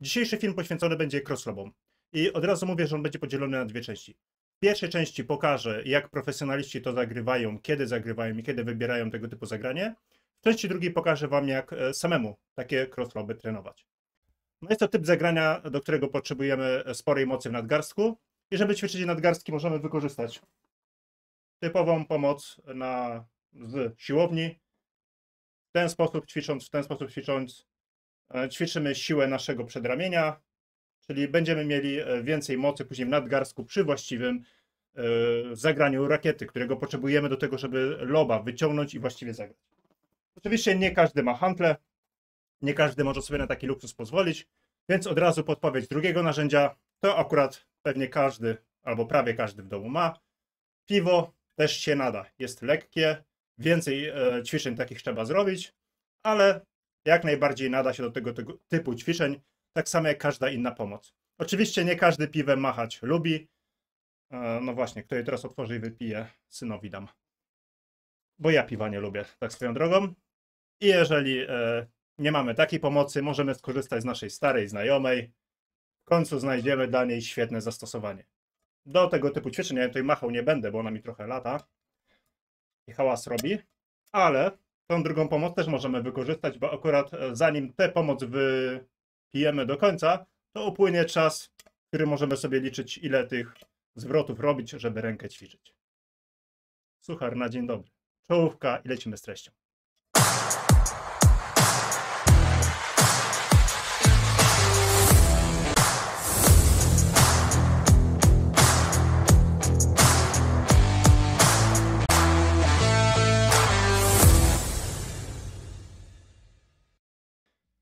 Dzisiejszy film poświęcony będzie crosslobom. I od razu mówię, że on będzie podzielony na dwie części. W pierwszej części pokażę, jak profesjonaliści to zagrywają, kiedy zagrywają i kiedy wybierają tego typu zagranie. W części drugiej pokażę Wam, jak e, samemu takie crossloby trenować. No jest to typ zagrania, do którego potrzebujemy sporej mocy w nadgarstku. I żeby ćwiczyć nadgarstki, możemy wykorzystać typową pomoc na, z siłowni. W ten sposób ćwicząc, w ten sposób ćwicząc, ćwiczymy siłę naszego przedramienia, czyli będziemy mieli e, więcej mocy później w nadgarstku przy właściwym e, zagraniu rakiety, którego potrzebujemy do tego, żeby loba wyciągnąć i właściwie zagrać. Oczywiście nie każdy ma hantle, nie każdy może sobie na taki luksus pozwolić, więc od razu podpowiedź drugiego narzędzia, to akurat pewnie każdy albo prawie każdy w domu ma. Piwo też się nada, jest lekkie, więcej e, ćwiczeń takich trzeba zrobić, ale jak najbardziej nada się do tego, tego typu ćwiczeń, tak samo jak każda inna pomoc. Oczywiście nie każdy piwem machać lubi. E, no właśnie, kto je teraz otworzy i wypije, synowi dam. Bo ja piwa nie lubię, tak swoją drogą. I jeżeli e, nie mamy takiej pomocy, możemy skorzystać z naszej starej znajomej. W końcu znajdziemy dla niej świetne zastosowanie. Do tego typu ćwiczeń ja tutaj machał nie będę, bo ona mi trochę lata i hałas robi, ale tą drugą pomoc też możemy wykorzystać, bo akurat e, zanim tę pomoc wypijemy do końca, to upłynie czas, który możemy sobie liczyć, ile tych zwrotów robić, żeby rękę ćwiczyć. Suchar na dzień dobry. Czołówka i lecimy z treścią.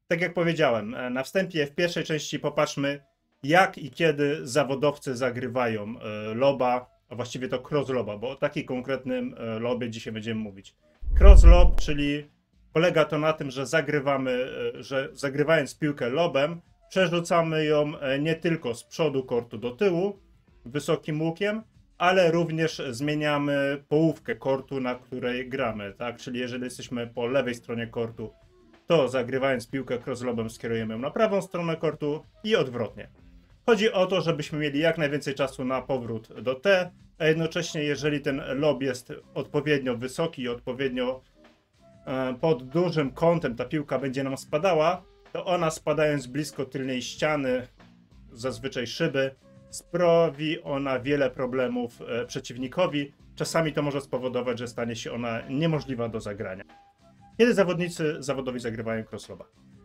Tak jak powiedziałem, e, na wstępie w pierwszej części popatrzmy, jak i kiedy zawodowcy zagrywają e, loba, a właściwie to cross loba, bo o takim konkretnym e, lobie dzisiaj będziemy mówić. Cross lob, czyli polega to na tym, że zagrywamy, że zagrywając piłkę lobem, przerzucamy ją nie tylko z przodu kortu do tyłu wysokim łukiem, ale również zmieniamy połówkę kortu, na której gramy, tak? Czyli jeżeli jesteśmy po lewej stronie kortu, to zagrywając piłkę crosslobem skierujemy ją na prawą stronę kortu i odwrotnie. Chodzi o to, żebyśmy mieli jak najwięcej czasu na powrót do T, a jednocześnie jeżeli ten lob jest odpowiednio wysoki i odpowiednio e, pod dużym kątem ta piłka będzie nam spadała, to ona spadając blisko tylnej ściany, zazwyczaj szyby, sprawi ona wiele problemów e, przeciwnikowi. Czasami to może spowodować, że stanie się ona niemożliwa do zagrania kiedy zawodnicy zawodowi zagrywają crossloba.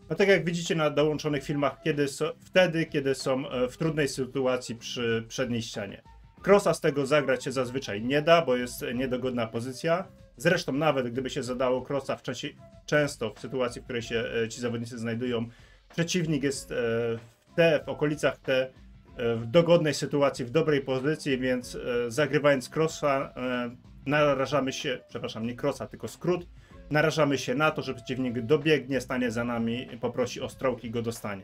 No tak jak widzicie na dołączonych filmach, kiedy so, wtedy, kiedy są e, w trudnej sytuacji przy przedniej ścianie. Crossa z tego zagrać się zazwyczaj nie da, bo jest niedogodna pozycja. Zresztą nawet gdyby się zadało crossa w czasie, często w sytuacji, w której się e, ci zawodnicy znajdują, przeciwnik jest e, w te, w okolicach te w dogodnej sytuacji, w dobrej pozycji, więc zagrywając crossa narażamy się, przepraszam, nie crossa, tylko skrót, narażamy się na to, że przeciwnik dobiegnie, stanie za nami, poprosi o strołki i go dostanie.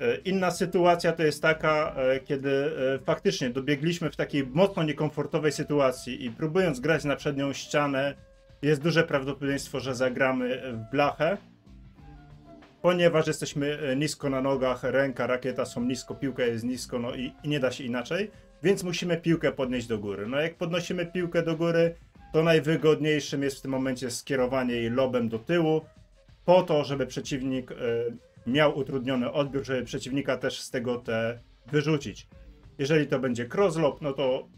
E, inna sytuacja to jest taka, e, kiedy e, faktycznie dobiegliśmy w takiej mocno niekomfortowej sytuacji i próbując grać na przednią ścianę, jest duże prawdopodobieństwo, że zagramy w blachę, ponieważ jesteśmy nisko na nogach, ręka, rakieta są nisko, piłka jest nisko, no i, i nie da się inaczej, więc musimy piłkę podnieść do góry. No jak podnosimy piłkę do góry, to najwygodniejszym jest w tym momencie skierowanie jej lobem do tyłu, po to, żeby przeciwnik y, miał utrudniony odbiór, żeby przeciwnika też z tego te wyrzucić. Jeżeli to będzie crosslob, no to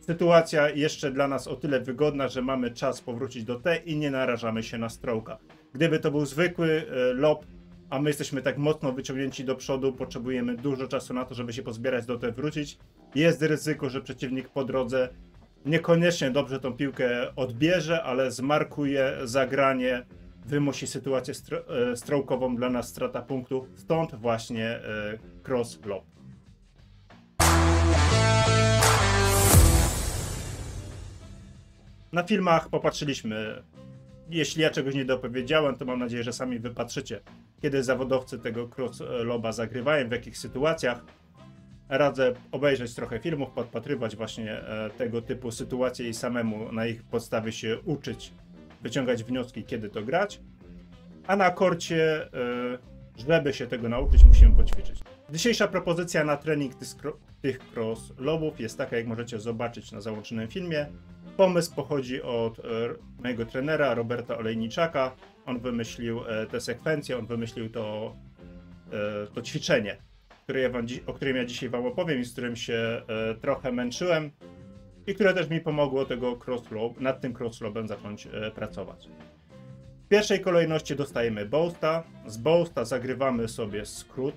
sytuacja jeszcze dla nas o tyle wygodna, że mamy czas powrócić do T i nie narażamy się na strołka. Gdyby to był zwykły y, lob, a my jesteśmy tak mocno wyciągnięci do przodu, potrzebujemy dużo czasu na to, żeby się pozbierać do T wrócić. Jest ryzyko, że przeciwnik po drodze niekoniecznie dobrze tą piłkę odbierze, ale zmarkuje zagranie, wymusi sytuację e, strołkową dla nas strata punktu, stąd właśnie e, cross lob. Na filmach popatrzyliśmy. Jeśli ja czegoś nie dopowiedziałem, to mam nadzieję, że sami wypatrzycie, kiedy zawodowcy tego cross loba zagrywają, w jakich sytuacjach radzę obejrzeć trochę filmów, podpatrywać właśnie e, tego typu sytuacje i samemu na ich podstawie się uczyć, wyciągać wnioski, kiedy to grać. A na korcie, e, Żeby się tego nauczyć, musimy poćwiczyć. Dzisiejsza propozycja na trening tych skro- tych cross lobów jest taka, jak możecie zobaczyć na załączonym filmie. Pomysł pochodzi od e, mojego trenera Roberta Olejniczaka. On wymyślił tę sekwencję, on wymyślił to, to ćwiczenie, ja wam, o którym ja dzisiaj wam opowiem i z którym się e, trochę męczyłem i które też mi pomogło tego crosslob, nad tym crosslobem zacząć e, pracować. W pierwszej kolejności dostajemy boosta, z boosta zagrywamy sobie skrót,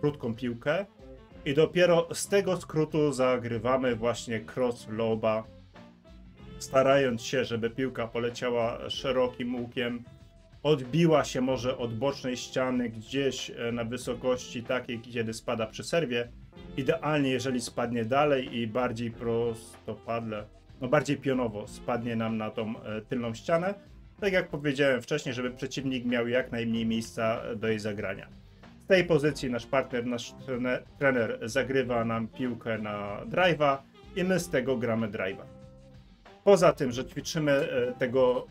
krótką piłkę i dopiero z tego skrótu zagrywamy właśnie crossloba, starając się, żeby piłka poleciała szerokim łukiem, odbiła się może od bocznej ściany gdzieś e, na wysokości takiej, kiedy spada przy serwie. Idealnie, jeżeli spadnie dalej i bardziej prostopadle, no bardziej pionowo spadnie nam na tą e, tylną ścianę. Tak jak powiedziałem wcześniej, żeby przeciwnik miał jak najmniej miejsca do jej zagrania. Z tej pozycji nasz partner, nasz trener, zagrywa nam piłkę na drive'a i my z tego gramy drive'a. Poza tym, że ćwiczymy e, tego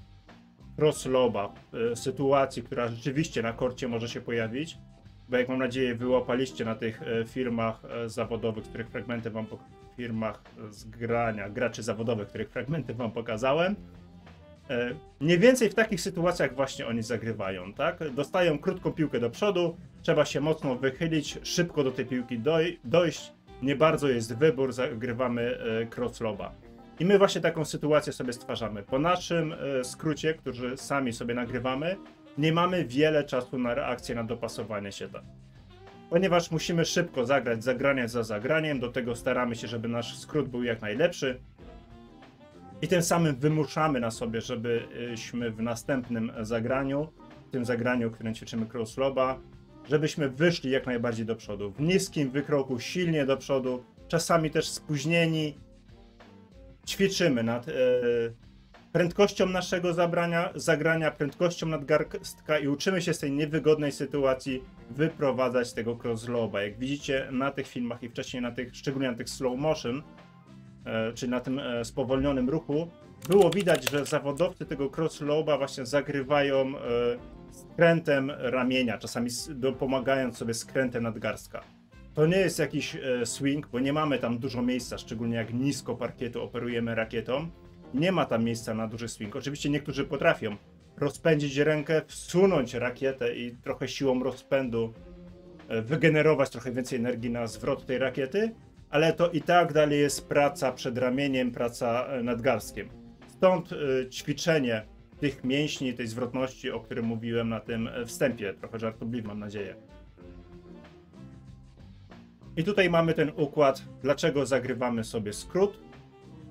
crossloba, e, sytuacji, która rzeczywiście na korcie może się pojawić, bo jak mam nadzieję wyłapaliście na tych e, firmach e, zawodowych, których fragmenty wam firmach z grania, graczy zawodowych, których fragmenty wam pokazałem, mniej więcej w takich sytuacjach właśnie oni zagrywają, tak? Dostają krótką piłkę do przodu, trzeba się mocno wychylić, szybko do tej piłki doj- dojść, nie bardzo jest wybór, zagrywamy crossloba. I my właśnie taką sytuację sobie stwarzamy. Po naszym e, skrócie, który sami sobie nagrywamy, nie mamy wiele czasu na reakcję, na dopasowanie się do. Ponieważ musimy szybko zagrać zagranie za zagraniem, do tego staramy się, żeby nasz skrót był jak najlepszy. I tym samym wymuszamy na sobie, żebyśmy w następnym zagraniu, w tym zagraniu, którym ćwiczymy crossloba, żebyśmy wyszli jak najbardziej do przodu. W niskim wykroku, silnie do przodu, czasami też spóźnieni. Ćwiczymy nad e, prędkością naszego zabrania, zagrania, prędkością nadgarstka i uczymy się z tej niewygodnej sytuacji wyprowadzać tego crossloba. Jak widzicie na tych filmach i wcześniej na tych, szczególnie na tych slow motion, e, czyli na tym e, spowolnionym ruchu, było widać, że zawodowcy tego crossloba właśnie zagrywają e, skrętem ramienia, czasami dopomagając sobie skrętem nadgarstka. To nie jest jakiś e, swing, bo nie mamy tam dużo miejsca, szczególnie jak nisko parkietu operujemy rakietą. Nie ma tam miejsca na duży swing. Oczywiście niektórzy potrafią rozpędzić rękę, wsunąć rakietę i trochę siłą rozpędu e, wygenerować trochę więcej energii na zwrot tej rakiety, ale to i tak dalej jest praca przed ramieniem, praca e, nadgarstkiem. Stąd e, ćwiczenie tych mięśni, tej zwrotności, o którym mówiłem na tym wstępie, trochę żartobliwie mam nadzieję. I tutaj mamy ten układ, dlaczego zagrywamy sobie skrót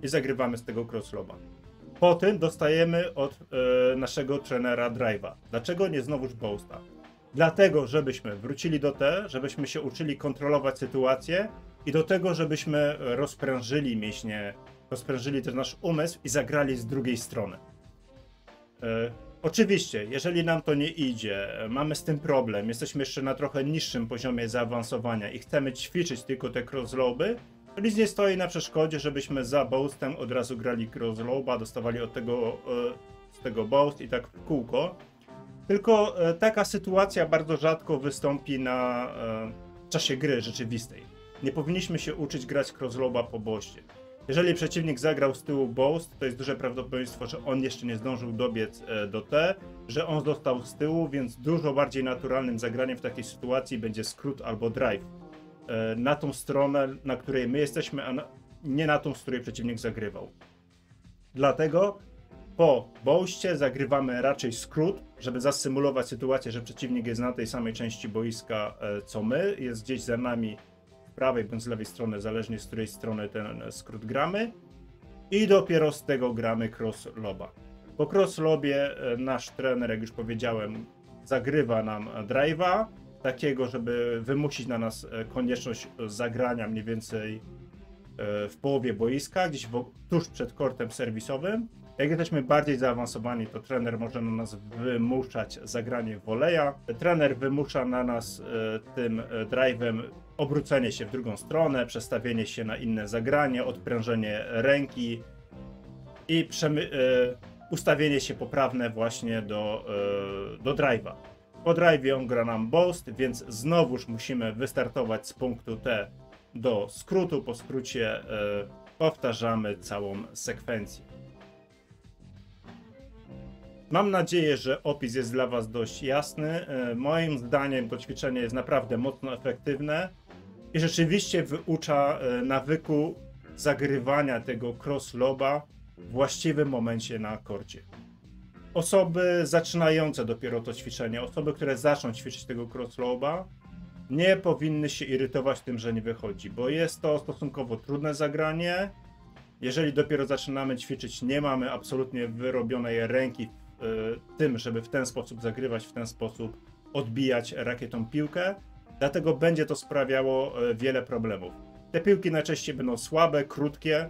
i zagrywamy z tego crossloba. Po tym dostajemy od e, naszego trenera drive'a. Dlaczego nie znowuż boosta? Dlatego, żebyśmy wrócili do te, żebyśmy się uczyli kontrolować sytuację i do tego, żebyśmy rozprężyli mięśnie, rozprężyli też nasz umysł i zagrali z drugiej strony. E, oczywiście, jeżeli nam to nie idzie, mamy z tym problem, jesteśmy jeszcze na trochę niższym poziomie zaawansowania i chcemy ćwiczyć tylko te crossloby, to nic nie stoi na przeszkodzie, żebyśmy za boostem od razu grali crossloba, dostawali od tego, e, z tego boost i tak w kółko. Tylko e, taka sytuacja bardzo rzadko wystąpi na e, czasie gry rzeczywistej. Nie powinniśmy się uczyć grać crossloba po boście. Jeżeli przeciwnik zagrał z tyłu Boast, to jest duże prawdopodobieństwo, że on jeszcze nie zdążył dobiec e, do T, że on został z tyłu, więc dużo bardziej naturalnym zagraniem w takiej sytuacji będzie skrót albo drive. E, Na tą stronę, na której my jesteśmy, a nie na tą, z której przeciwnik zagrywał. Dlatego po boście zagrywamy raczej skrót, żeby zasymulować sytuację, że przeciwnik jest na tej samej części boiska e, co my, jest gdzieś za nami prawej bądź z lewej strony, zależnie z której strony ten skrót gramy. I dopiero z tego gramy cross loba. Po cross lobie e, nasz trener, jak już powiedziałem, zagrywa nam drive'a, takiego, żeby wymusić na nas e, konieczność zagrania mniej więcej e, w połowie boiska, gdzieś tuż przed kortem serwisowym. Jak jesteśmy bardziej zaawansowani, to trener może na nas wymuszać zagranie woleja. Trener wymusza na nas tym drive'em obrócenie się w drugą stronę, przestawienie się na inne zagranie, odprężenie ręki i przemy- e, ustawienie się poprawne właśnie do, e, do drive'a. Po drive on gra nam boost, więc znowuż musimy wystartować z punktu T do skrótu. Po skrócie e, powtarzamy całą sekwencję. Mam nadzieję, że opis jest dla Was dość jasny. Moim zdaniem to ćwiczenie jest naprawdę mocno efektywne i rzeczywiście wyucza e, nawyku zagrywania tego cross loba w właściwym momencie na korcie. Osoby zaczynające dopiero to ćwiczenie, osoby, które zaczną ćwiczyć tego cross loba, nie powinny się irytować tym, że nie wychodzi, bo jest to stosunkowo trudne zagranie. Jeżeli dopiero zaczynamy ćwiczyć, nie mamy absolutnie wyrobionej ręki w y, tym, żeby w ten sposób zagrywać, w ten sposób odbijać rakietą piłkę, dlatego będzie to sprawiało y, wiele problemów. Te piłki najczęściej będą słabe, krótkie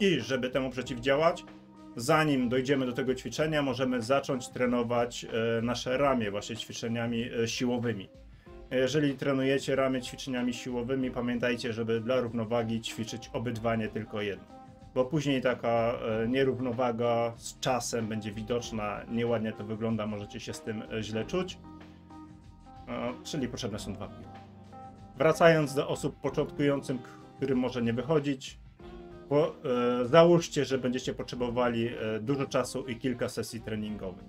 i żeby temu przeciwdziałać, zanim dojdziemy do tego ćwiczenia, możemy zacząć trenować y, nasze ramię właśnie ćwiczeniami y, siłowymi. Jeżeli trenujecie ramię ćwiczeniami siłowymi, pamiętajcie, żeby dla równowagi ćwiczyć obydwa, nie tylko jedno. Bo później taka e, nierównowaga z czasem będzie widoczna, nieładnie to wygląda, możecie się z tym e, źle czuć. Czyli potrzebne są dwa piły. Wracając do osób początkującym, którym może nie wychodzić, e, załóżcie, że będziecie potrzebowali e, dużo czasu i kilka sesji treningowych.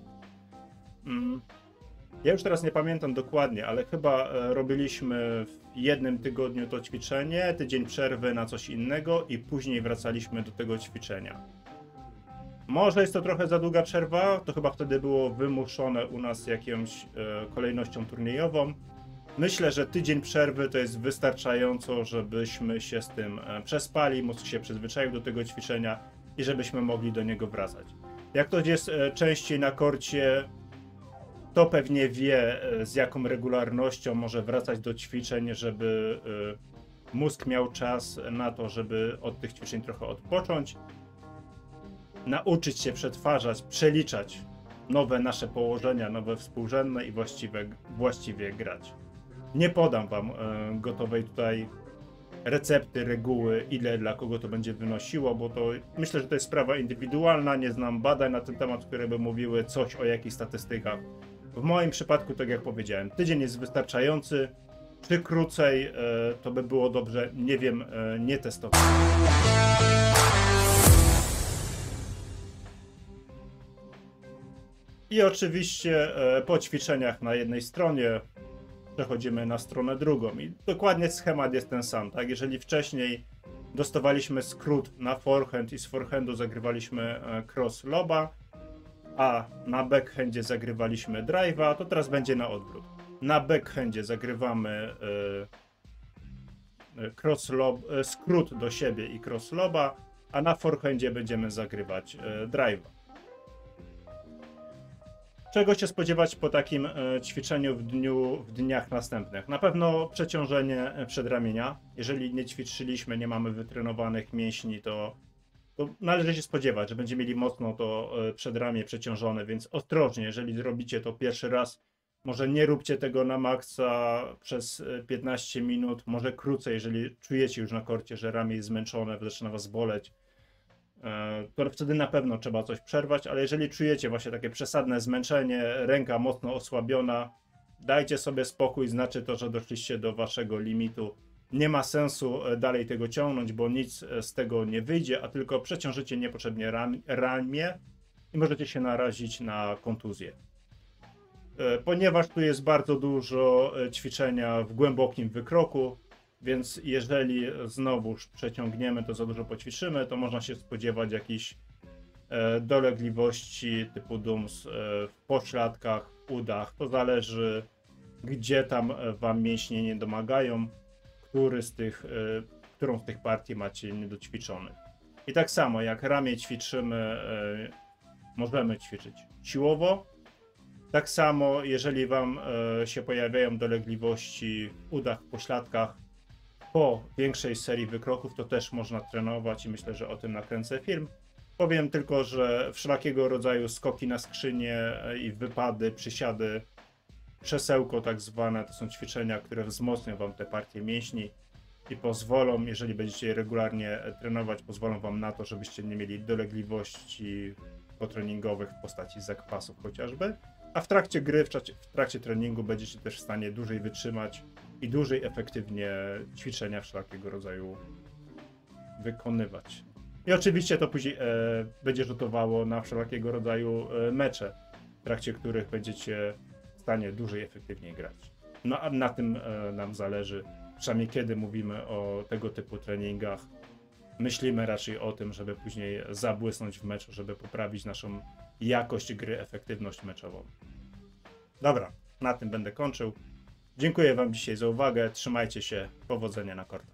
Mm. Ja już teraz nie pamiętam dokładnie, ale chyba e, robiliśmy w jednym tygodniu to ćwiczenie, tydzień przerwy na coś innego i później wracaliśmy do tego ćwiczenia. Może jest to trochę za długa przerwa, to chyba wtedy było wymuszone u nas jakąś e, kolejnością turniejową. Myślę, że tydzień przerwy to jest wystarczająco, żebyśmy się z tym e, przespali, mózg się przyzwyczaił do tego ćwiczenia i żebyśmy mogli do niego wracać. Jak ktoś jest e, częściej na korcie, to pewnie wie, e, z jaką regularnością może wracać do ćwiczeń, żeby e, mózg miał czas na to, żeby od tych ćwiczeń trochę odpocząć, nauczyć się przetwarzać, przeliczać nowe nasze położenia, nowe współrzędne i właściwe, właściwie grać. Nie podam wam e, gotowej tutaj recepty, reguły, ile dla kogo to będzie wynosiło, bo to myślę, że to jest sprawa indywidualna. Nie znam badań na ten temat, które by mówiły coś o jakichś statystykach. W moim przypadku, tak jak powiedziałem, tydzień jest wystarczający. Czy krócej, e, to by było dobrze, nie wiem, e, nie testowałem. I oczywiście e, po ćwiczeniach na jednej stronie przechodzimy na stronę drugą. I dokładnie schemat jest ten sam. Tak? Jeżeli wcześniej dostawaliśmy skrót na forehand i z forehandu zagrywaliśmy e, cross loba, a na backhandzie zagrywaliśmy drive'a, to teraz będzie na odwrót. Na backhandzie zagrywamy e, cross lob, skrót do siebie i cross loba, a na forehandzie będziemy zagrywać drive'a. Czego się spodziewać po takim e, ćwiczeniu w, dniu, w dniach następnych? Na pewno przeciążenie e, przedramienia. Jeżeli nie ćwiczyliśmy, nie mamy wytrenowanych mięśni, to, to należy się spodziewać, że będziemy mieli mocno to e, przedramię przeciążone, więc ostrożnie, jeżeli zrobicie to pierwszy raz, może nie róbcie tego na maksa przez e, 15 minut, może krócej, jeżeli czujecie już na korcie, że ramię jest zmęczone, zaczyna was boleć e, to wtedy na pewno trzeba coś przerwać, ale jeżeli czujecie właśnie takie przesadne zmęczenie, ręka mocno osłabiona, dajcie sobie spokój, znaczy to, że doszliście do waszego limitu. Nie ma sensu e, dalej tego ciągnąć, bo nic e, z tego nie wyjdzie, a tylko przeciążycie niepotrzebnie ram- ramię i możecie się narazić na kontuzję. E, Ponieważ tu jest bardzo dużo ćwiczenia w głębokim wykroku, więc jeżeli znowuż przeciągniemy to za dużo poćwiczymy, to można się spodziewać jakichś e, dolegliwości typu DUMS e, w pośladkach, udach. To zależy, gdzie tam e, wam mięśnie nie domagają, który z tych, którą z tych partii macie niedoćwiczonych. I tak samo jak ramię ćwiczymy, możemy ćwiczyć siłowo. Tak samo, jeżeli wam się pojawiają dolegliwości w udach, pośladkach, po większej serii wykroków to też można trenować i myślę, że o tym nakręcę film. Powiem tylko, że wszelakiego rodzaju skoki na skrzynię e, i wypady, przysiady, krzesełko tak zwane, to są ćwiczenia, które wzmocnią wam te partie mięśni i pozwolą, jeżeli będziecie je regularnie trenować, pozwolą wam na to, żebyście nie mieli dolegliwości potreningowych w postaci zakwasów chociażby. a w trakcie gry, w trakcie treningu będziecie też w stanie dłużej wytrzymać i dłużej efektywnie ćwiczenia wszelkiego rodzaju wykonywać. I oczywiście to później e, będzie rzutowało na wszelkiego rodzaju e, mecze, w trakcie których będziecie w stanie dłużej efektywniej grać. No a na tym e, nam zależy, przynajmniej kiedy mówimy o tego typu treningach. Myślimy raczej o tym, żeby później zabłysnąć w meczu, żeby poprawić naszą jakość gry, efektywność meczową. Dobra, na tym będę kończył. Dziękuję Wam dzisiaj za uwagę. Trzymajcie się. Powodzenia na kortach.